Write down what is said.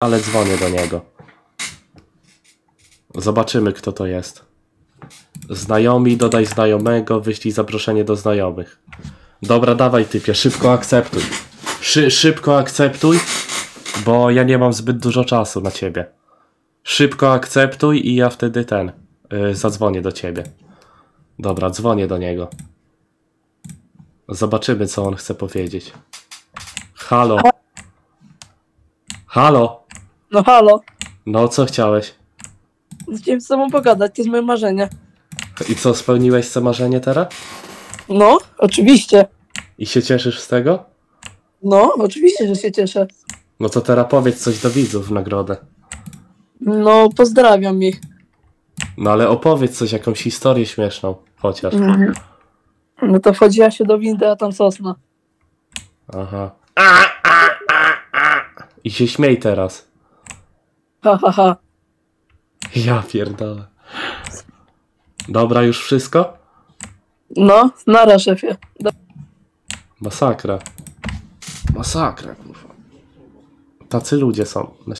ale dzwonię do niego. Zobaczymy, kto to jest. Znajomi, dodaj znajomego, wyślij zaproszenie do znajomych. Dobra, dawaj typie, szybko akceptuj. Szy szybko akceptuj, bo ja nie mam zbyt dużo czasu na ciebie. Szybko akceptuj i ja wtedy ten, yy, zadzwonię do ciebie. Dobra, dzwonię do niego. Zobaczymy, co on chce powiedzieć. Halo. Halo. No halo, No, co chciałeś? chciałem z tobą pogadać, to jest moje marzenie. I co, spełniłeś co marzenie teraz? No, oczywiście. I się cieszysz z tego? No, oczywiście, że się cieszę. No to teraz powiedz coś do widzów w nagrodę. No, pozdrawiam ich. No ale opowiedz coś, jakąś historię śmieszną, chociaż. Mhm. No to wchodziła się do windy, a tam sosna. Aha. I się śmiej teraz. Ha, ha, ha. Ja pierdolę. Dobra, już wszystko? No, nara szefie. Do- Masakra. Masakra, kurwa. Tacy ludzie są